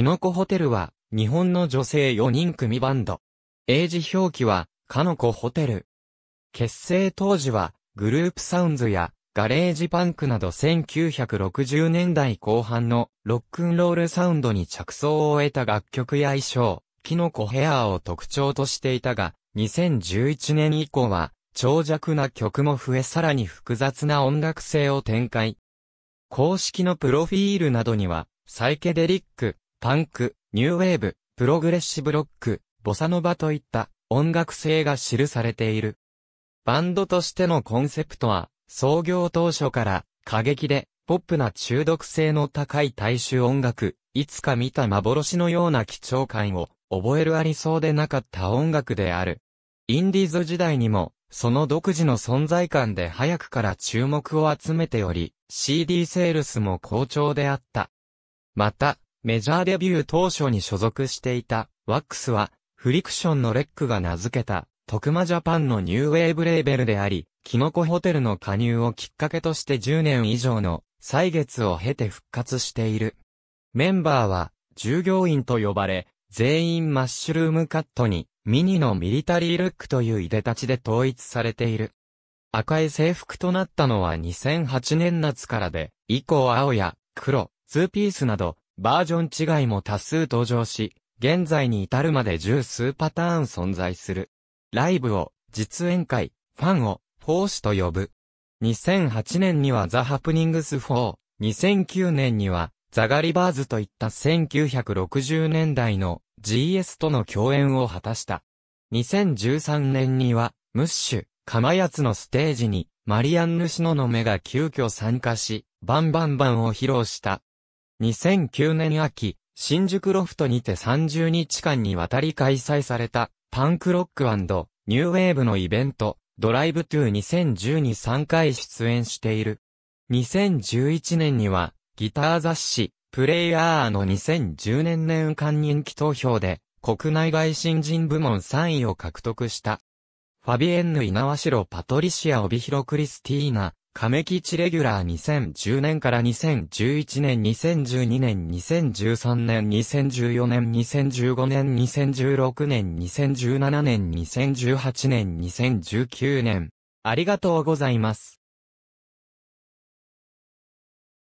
キノコホテルは、日本の女性4人組バンド。英字表記は、カノコホテル。結成当時は、グループサウンズや、ガレージパンクなど1960年代後半のロックンロールサウンドに着想を得た楽曲や衣装、キノコヘアーを特徴としていたが、2011年以降は、長尺な曲も増えさらに複雑な音楽性を展開。公式のプロフィールなどには、サイケデリック、パンク、ニューウェーブ、プログレッシブロック、ボサノバといった音楽性が記されている。バンドとしてのコンセプトは、創業当初から過激でポップな中毒性の高い大衆音楽、いつか見た幻のような貴重感を覚えるありそうでなかった音楽である。インディーズ時代にも、その独自の存在感で早くから注目を集めており、CD セールスも好調であった。また、メジャーデビュー当初に所属していた、ワックスは、フリクションのレックが名付けた、徳間ジャパンのニューウェーブレーベルであり、キノコホテルの加入をきっかけとして10年以上の歳月を経て復活している。メンバーは、従業員と呼ばれ、全員マッシュルームカットに、ミニのミリタリールックといういでたちで統一されている。赤い制服となったのは2008年夏からで、以降青や黒、ツーピースなど、バージョン違いも多数登場し、現在に至るまで十数パターン存在する。ライブを、実演会、ファンを、フォースと呼ぶ。2008年にはザ・ハプニングス4、2009年には、ザ・ガリバーズといった1960年代の GS との共演を果たした。2013年には、ムッシュ、カマヤツのステージに、マリアンヌ・シノの目が急遽参加し、バンバンバンを披露した。2009年秋、新宿ロフトにて30日間にわたり開催されたパンクロックニューウェーブのイベント、ドライブトゥー2010に3回出演している。2011年にはギター雑誌、プレイヤーの2010年年間人気投票で国内外新人部門3位を獲得した。ファビエンヌ・稲シロ・パトリシア・オビヒロ・クリスティーナ、亀吉レギュラー2010年から2011年、2012年、2013年、2014年、2015年、2016年、2017年、2018年、2019年。ありがとうございます。